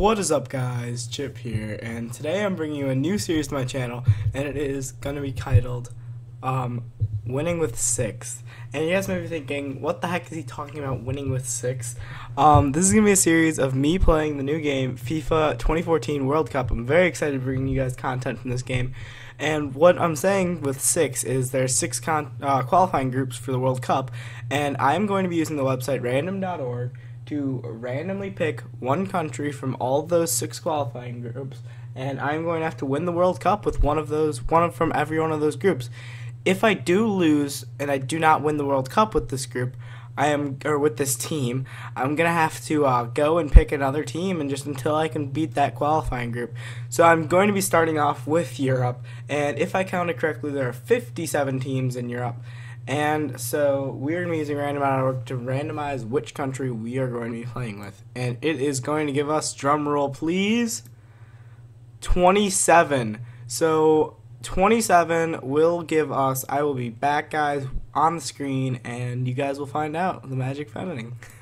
What is up guys, Chip here, and today I'm bringing you a new series to my channel, and it is going to be titled, um, Winning with Six. And you guys may be thinking, what the heck is he talking about winning with six? Um, this is going to be a series of me playing the new game, FIFA 2014 World Cup. I'm very excited to bring you guys content from this game. And what I'm saying with six is there's six uh, qualifying groups for the World Cup, and I'm going to be using the website random.org to randomly pick one country from all those six qualifying groups, and I'm going to have to win the World Cup with one of those, one from every one of those groups. If I do lose and I do not win the World Cup with this group, I am or with this team, I'm gonna have to uh, go and pick another team, and just until I can beat that qualifying group. So I'm going to be starting off with Europe, and if I counted correctly, there are 57 teams in Europe. And so we're going to be using random.org to randomize which country we are going to be playing with. And it is going to give us, drum roll please, 27. So 27 will give us, I will be back guys on the screen and you guys will find out the magic feminine.